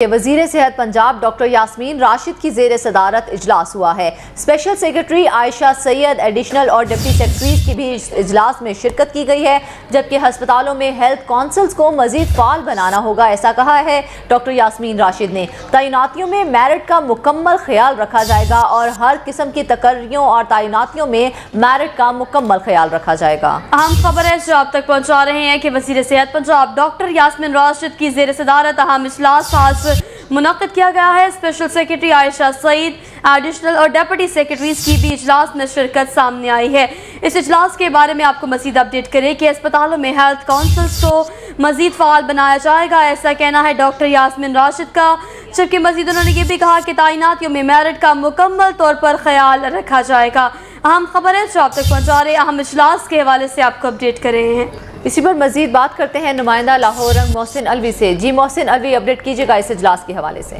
کہ وزیر صحت پنجاب ڈاکٹر یاسمین راشد کی زیر صدارت اجلاس ہوا ہے۔ Special secretary Ayesha Syed additional اور ڈپٹی سیکرٹریز کی بھی اجلاس میں شرکت کی گئی ہے، جبکہ ہسپتالوں میں ہیلتھ کونسلز کو مزید فعال بنانا ہوگا ایسا کہا ہے ڈاکٹر یاسمین راشد نے۔ تعیناتیوں میں میرٹ کا مکمل خیال رکھا جائے گا اور ہر قسم کی تقرریوں اور تعیناتیوں میں میرٹ کا مکمل خیال رکھا جائے گا۔ اہم خبر ہے، جو آپ تک پہنچا رہے ہیں کہ وزیر صحت پنجاب ڈاکٹر یاسمین راشد کی زیر صدارت اہم اجلاس آج منعقد کیا گیا ہے۔ Special secretary Ayesha Saeed additional اور ڈیپٹی سیکرٹریز کی بھی اجلاس میں شرکت سامنے آئی ہے۔ اس اجلاس کے بارے میں آپ کو مزید اپڈیٹ کریں کہ اسپتالوں میں ہیلتھ کونسلز کو مزید فعال بنایا جائے گا۔ ایسا کہنا ہے ڈاکٹر یاسمین راشد کا۔ جبکہ مزید انہوں نے یہ بھی کہا کہ تعیناتیوں میں میرٹ کا مکمل طور پر خیال رکھا جائے گا۔ اہم خبر ہے جو آپ تک پہنچا رہے اہم اجلاس کے حوالے سے آپ کو اپڈیٹ کر رہے ہیں۔ اسی پر مزید بات کرتے ہیں نمائندہ لاہور رنگ محسن الوی سے۔ جی محسن الوی اپڈیٹ کیجیے گا اس اجلاس کے حوالے سے۔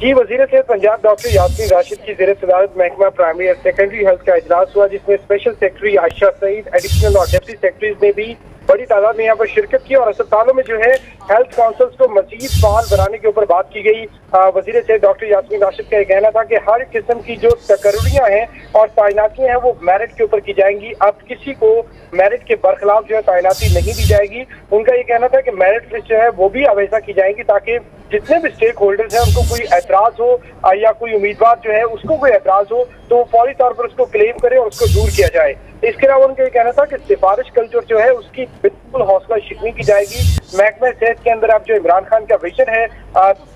جی وزیر صحت پنجاب ڈاکٹر یاسمین راشد کی زیر صدارت محکمہ پرائمری اور سیکنڈری ہیلتھ کا اجلاس ہوا، جس میں special secretary Ayesha Saeed, additional اور ڈیپٹی سیکرٹریز نے بھی بڑی تعداد میں یہاں پر شرکت کی اور اسپتالوں میں جو ہے ہیلتھ کونسلز کو مزید فعال بنانے کے اوپر بات کی گئی۔ وزیر صحت ڈاکٹر یاسمین راشد کا یہ کہنا تھا کہ ہر قسم کی جو تقرریاں ہیں اور تعیناتیاں ہیں وہ میرٹ کے اوپر کی جائیں گی۔ اب کسی کو میرٹ کے برخلاف جو ہے تعیناتی نہیں دی جائے گی۔ ان کا یہ کہنا تھا کہ میرٹ لسٹ جو ہے وہ بھی اویسا کی جائیں گی تاکہ جتنے بھی سٹیک ہولڈرز ہیں ان کو کوئی اعتراض ہو یا کوئی امیدوار جو ہے اس کو کوئی اعتراض ہو تو وہ فوری طور پر اس کو کلیم کرے اور اس کو دور کیا جائے۔ اس کے علاوہ ان کا یہ کہنا تھا کہ سفارش کلچر جو ہے اس کی بالکل حوصلہ شکنی کی جائے گی۔ محکمہ صحت کے اندر اب جو عمران خان کا ویژن ہے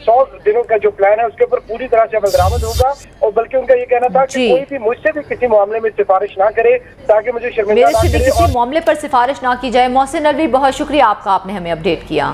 سو دنوں کا جو پلان ہے اس کے اوپر پوری طرح سے عمل درآمد ہوگا۔ اور بلکہ ان کا یہ کہنا تھا کہ جی۔ کوئی بھی مجھ سے بھی کسی معاملے میں سفارش نہ کرے تاکہ مجھے شرمندہ میرے سے بھی کسی معاملے پر سفارش نہ کی جائے۔ محسن الوی بہت شکریہ آپ کا آپ نے ہمیں اپڈیٹ کیا۔